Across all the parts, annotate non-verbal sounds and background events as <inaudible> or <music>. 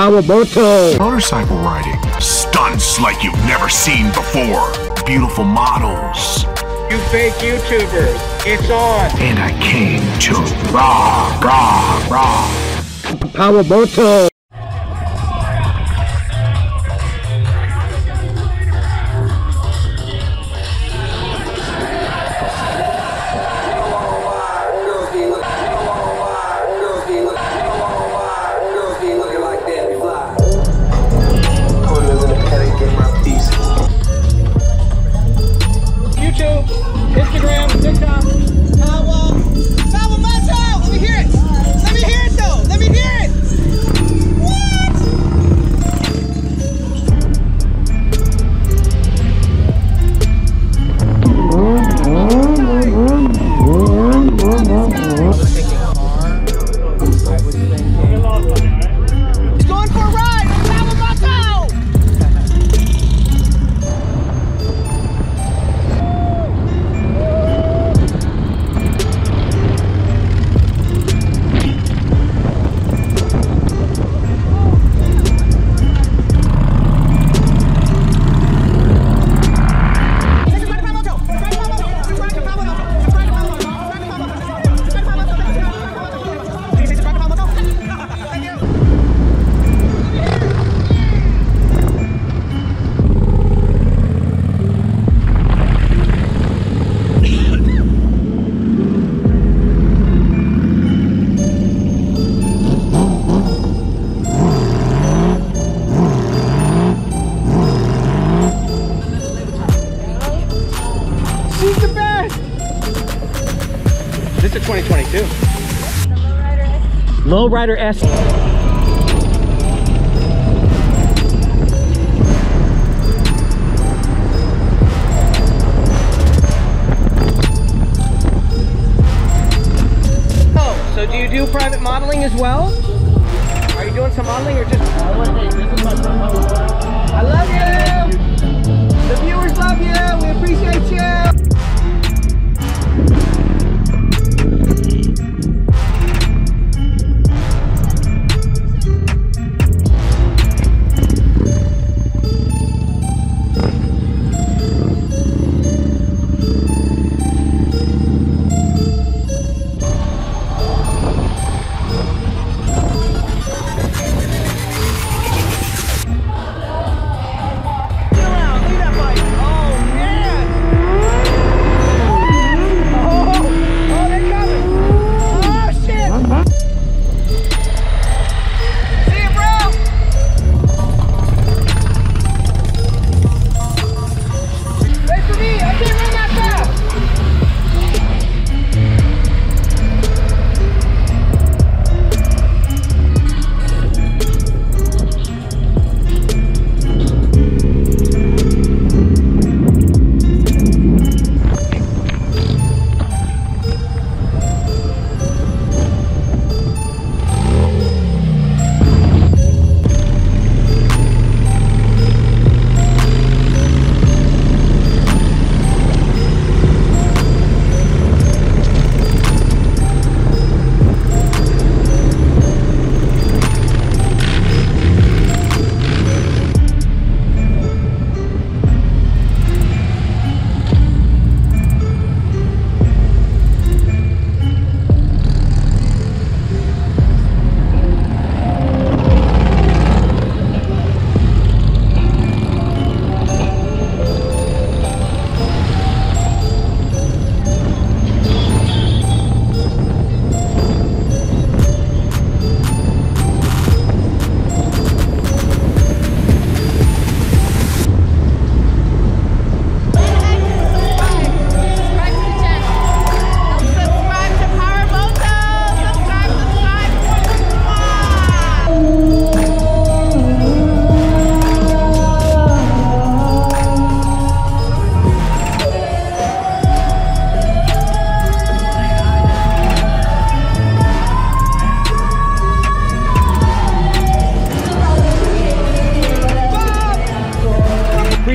Powa Moto. Motorcycle riding. Stunts like you've never seen before. Beautiful models. You fake YouTubers, it's on. And I came to raw, raw, raw. Power Instagram, TikTok. Is 2022. Lowrider S. Oh, so do you do private modeling as well? Are you doing some modeling or just? I love you. The viewers love you. We appreciate you.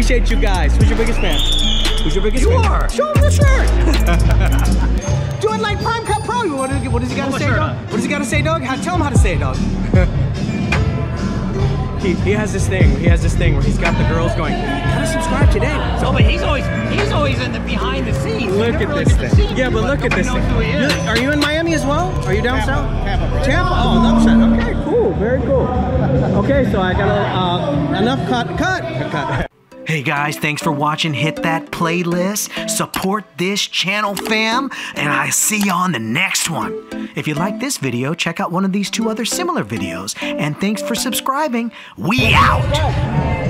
Appreciate you guys. Who's your biggest fan? Who's your biggest You fan? are. Show him the shirt. <laughs> Do it like Prime Cut Pro. What, does- what does he got to say, dog? What does he got to say, dog? How, tell him how to say it, dog. <laughs> he, he has this thing. He has this thing where he's got the girls going, gotta subscribe today. So Oh, but he's always he's always in the behind the scenes. Look at this thing. see Yeah, but look at this thing. who he is. Are you in Miami as well? Are you down south? Tampa. Tampa. Oh, love set. Okay, cool. Very cool. <laughs> Okay, so I got a, uh, enough cut. Cut. Cut. Hey guys, thanks for watching Hit That Playlist. Support this channel, fam, and I see you on the next one. If you like this video, check out one of these two other similar videos. And thanks for subscribing. We out!